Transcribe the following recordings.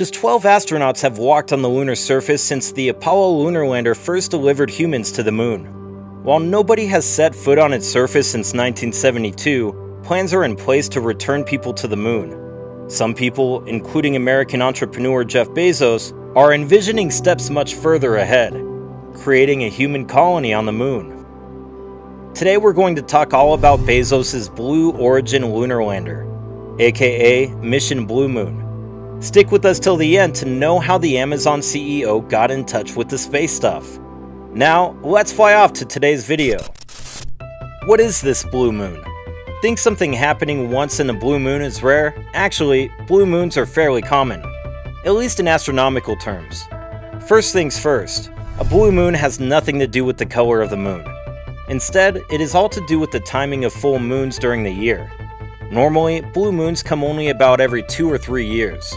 Just 12 astronauts have walked on the lunar surface since the Apollo lunar lander first delivered humans to the moon. While nobody has set foot on its surface since 1972, plans are in place to return people to the moon. Some people, including American entrepreneur Jeff Bezos, are envisioning steps much further ahead, creating a human colony on the moon. Today we're going to talk all about Bezos' Blue Origin lunar lander, aka Mission Blue Moon. Stick with us till the end to know how the Amazon CEO got in touch with the space stuff. Now, let's fly off to today's video. What is this blue moon? Think something happening once in a blue moon is rare? Actually, blue moons are fairly common, at least in astronomical terms. First things first, a blue moon has nothing to do with the color of the moon. Instead, it is all to do with the timing of full moons during the year. Normally, blue moons come only about every two or three years.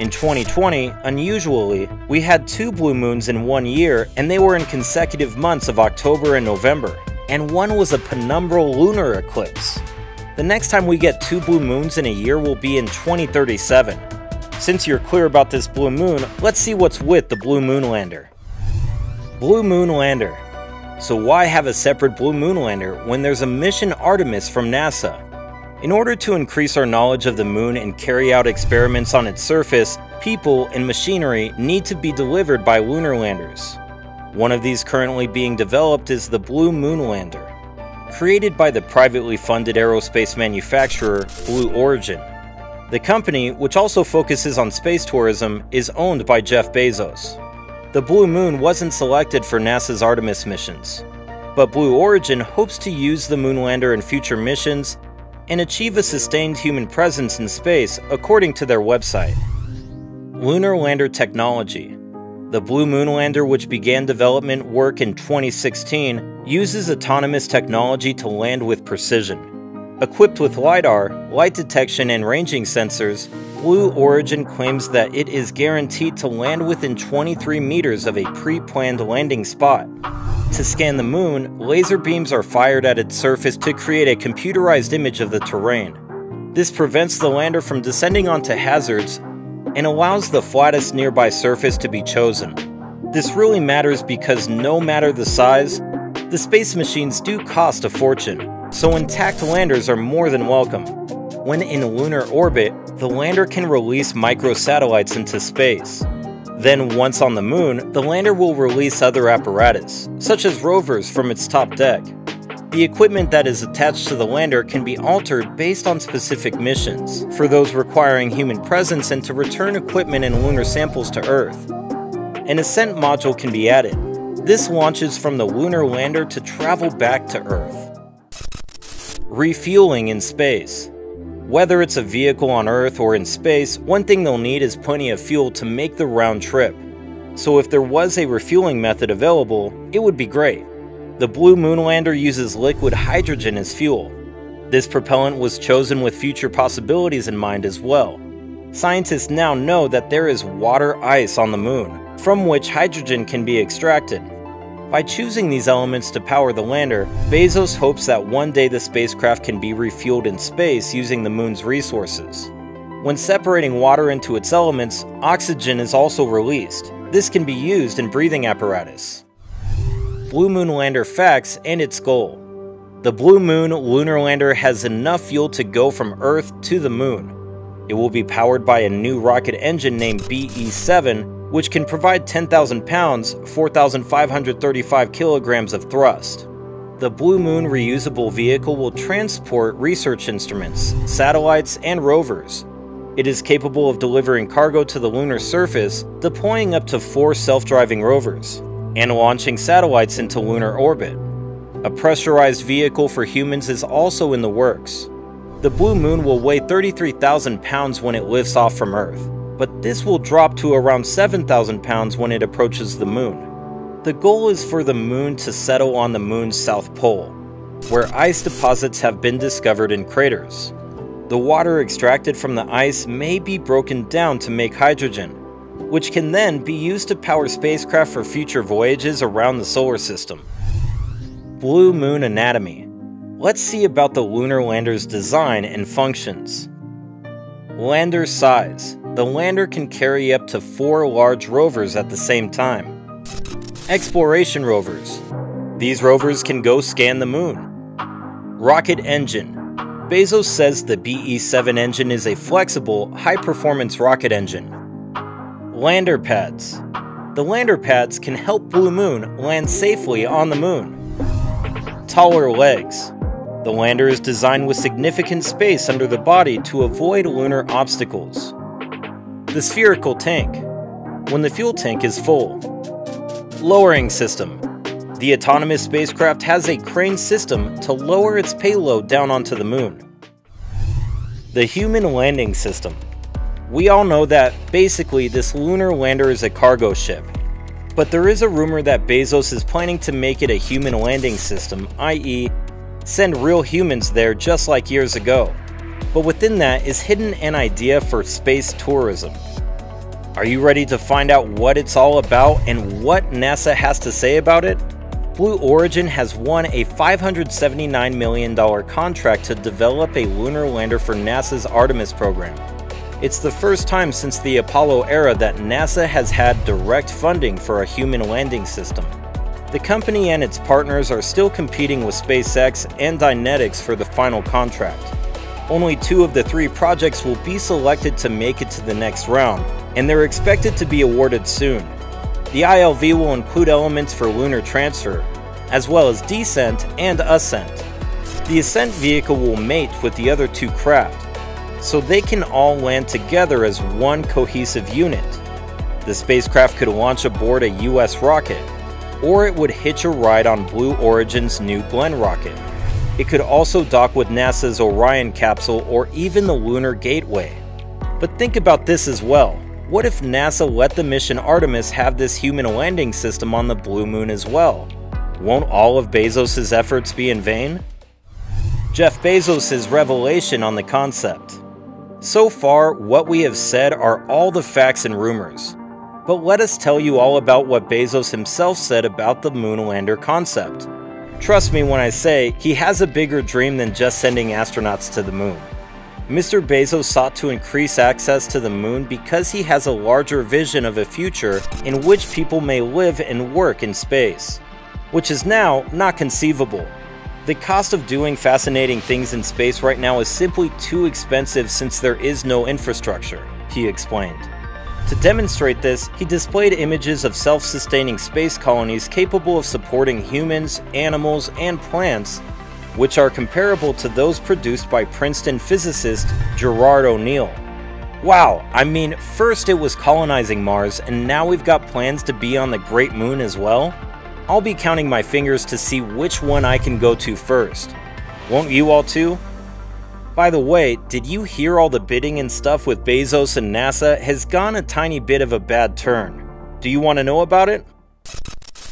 In 2020, unusually, we had two blue moons in one year and they were in consecutive months of October and November, and one was a penumbral lunar eclipse. The next time we get two blue moons in a year will be in 2037. Since you're clear about this blue moon, let's see what's with the Blue Moon Lander. Blue Moon Lander so why have a separate Blue Moon lander when there's a mission Artemis from NASA? In order to increase our knowledge of the moon and carry out experiments on its surface, people and machinery need to be delivered by lunar landers. One of these currently being developed is the Blue Moon Lander, created by the privately funded aerospace manufacturer Blue Origin. The company, which also focuses on space tourism, is owned by Jeff Bezos. The Blue Moon wasn't selected for NASA's Artemis missions, but Blue Origin hopes to use the Moonlander in future missions and achieve a sustained human presence in space according to their website. Lunar Lander Technology The Blue Moon Lander, which began development work in 2016, uses autonomous technology to land with precision. Equipped with LiDAR, light detection, and ranging sensors, Blue Origin claims that it is guaranteed to land within 23 meters of a pre planned landing spot. To scan the moon, laser beams are fired at its surface to create a computerized image of the terrain. This prevents the lander from descending onto hazards and allows the flattest nearby surface to be chosen. This really matters because no matter the size, the space machines do cost a fortune so intact landers are more than welcome. When in lunar orbit, the lander can release microsatellites into space. Then, once on the moon, the lander will release other apparatus, such as rovers from its top deck. The equipment that is attached to the lander can be altered based on specific missions, for those requiring human presence and to return equipment and lunar samples to Earth. An ascent module can be added. This launches from the lunar lander to travel back to Earth. Refueling in space. Whether it's a vehicle on Earth or in space, one thing they'll need is plenty of fuel to make the round trip. So if there was a refueling method available, it would be great. The Blue Moon lander uses liquid hydrogen as fuel. This propellant was chosen with future possibilities in mind as well. Scientists now know that there is water ice on the moon, from which hydrogen can be extracted. By choosing these elements to power the lander, Bezos hopes that one day the spacecraft can be refueled in space using the moon's resources. When separating water into its elements, oxygen is also released. This can be used in breathing apparatus. Blue Moon Lander facts and its goal. The Blue Moon lunar lander has enough fuel to go from Earth to the moon. It will be powered by a new rocket engine named BE-7 which can provide 10,000 pounds, 4,535 kilograms of thrust. The Blue Moon reusable vehicle will transport research instruments, satellites, and rovers. It is capable of delivering cargo to the lunar surface, deploying up to four self-driving rovers, and launching satellites into lunar orbit. A pressurized vehicle for humans is also in the works. The Blue Moon will weigh 33,000 pounds when it lifts off from Earth but this will drop to around 7,000 pounds when it approaches the moon. The goal is for the moon to settle on the moon's south pole, where ice deposits have been discovered in craters. The water extracted from the ice may be broken down to make hydrogen, which can then be used to power spacecraft for future voyages around the solar system. Blue Moon Anatomy Let's see about the lunar lander's design and functions. Lander size the lander can carry up to four large rovers at the same time. Exploration rovers. These rovers can go scan the moon. Rocket engine. Bezos says the BE 7 engine is a flexible, high performance rocket engine. Lander pads. The lander pads can help Blue Moon land safely on the moon. Taller legs. The lander is designed with significant space under the body to avoid lunar obstacles. The spherical tank. When the fuel tank is full. Lowering system. The autonomous spacecraft has a crane system to lower its payload down onto the moon. The human landing system. We all know that, basically, this lunar lander is a cargo ship. But there is a rumor that Bezos is planning to make it a human landing system, i.e., send real humans there just like years ago. But within that is hidden an idea for space tourism. Are you ready to find out what it's all about and what NASA has to say about it? Blue Origin has won a $579 million contract to develop a lunar lander for NASA's Artemis program. It's the first time since the Apollo era that NASA has had direct funding for a human landing system. The company and its partners are still competing with SpaceX and Dynetics for the final contract. Only two of the three projects will be selected to make it to the next round, and they're expected to be awarded soon. The ILV will include elements for lunar transfer, as well as descent and ascent. The ascent vehicle will mate with the other two craft, so they can all land together as one cohesive unit. The spacecraft could launch aboard a US rocket, or it would hitch a ride on Blue Origin's New Glenn rocket. It could also dock with NASA's Orion capsule or even the Lunar Gateway. But think about this as well. What if NASA let the mission Artemis have this human landing system on the Blue Moon as well? Won't all of Bezos' efforts be in vain? Jeff Bezos' revelation on the concept. So far, what we have said are all the facts and rumors. But let us tell you all about what Bezos himself said about the Moonlander concept. Trust me when I say he has a bigger dream than just sending astronauts to the moon. Mr. Bezos sought to increase access to the moon because he has a larger vision of a future in which people may live and work in space, which is now not conceivable. The cost of doing fascinating things in space right now is simply too expensive since there is no infrastructure, he explained. To demonstrate this, he displayed images of self-sustaining space colonies capable of supporting humans, animals, and plants, which are comparable to those produced by Princeton physicist Gerard O'Neill. Wow, I mean, first it was colonizing Mars, and now we've got plans to be on the Great Moon as well? I'll be counting my fingers to see which one I can go to first. Won't you all too? By the way, did you hear all the bidding and stuff with Bezos and NASA has gone a tiny bit of a bad turn? Do you want to know about it?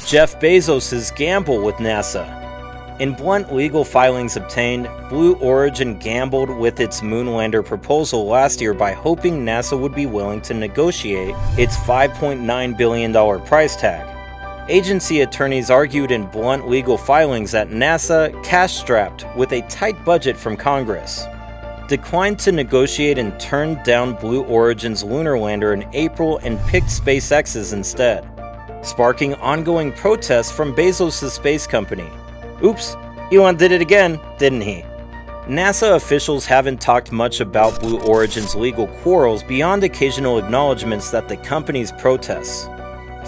Jeff Bezos' gamble with NASA. In blunt legal filings obtained, Blue Origin gambled with its Moonlander proposal last year by hoping NASA would be willing to negotiate its $5.9 billion price tag. Agency attorneys argued in blunt legal filings that NASA, cash strapped with a tight budget from Congress, declined to negotiate and turned down Blue Origin's lunar lander in April and picked SpaceX's instead, sparking ongoing protests from Bezos' space company. Oops, Elon did it again, didn't he? NASA officials haven't talked much about Blue Origin's legal quarrels beyond occasional acknowledgments that the company's protests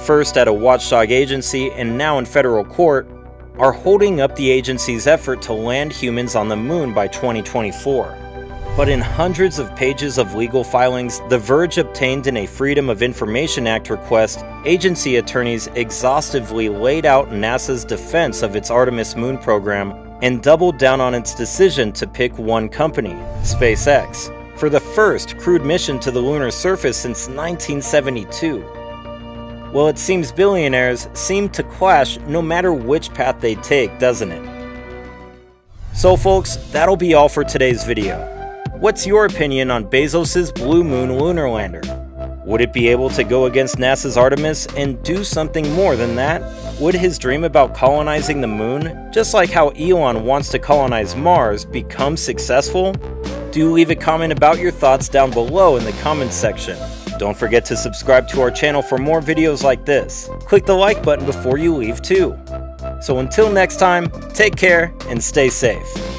first at a watchdog agency and now in federal court, are holding up the agency's effort to land humans on the moon by 2024. But in hundreds of pages of legal filings The Verge obtained in a Freedom of Information Act request, agency attorneys exhaustively laid out NASA's defense of its Artemis moon program and doubled down on its decision to pick one company, SpaceX, for the first crewed mission to the lunar surface since 1972. Well, it seems billionaires seem to clash no matter which path they take, doesn't it? So folks, that'll be all for today's video. What's your opinion on Bezos' Blue Moon lunar lander? Would it be able to go against NASA's Artemis and do something more than that? Would his dream about colonizing the moon, just like how Elon wants to colonize Mars, become successful? Do leave a comment about your thoughts down below in the comments section. Don't forget to subscribe to our channel for more videos like this. Click the like button before you leave too. So until next time, take care and stay safe.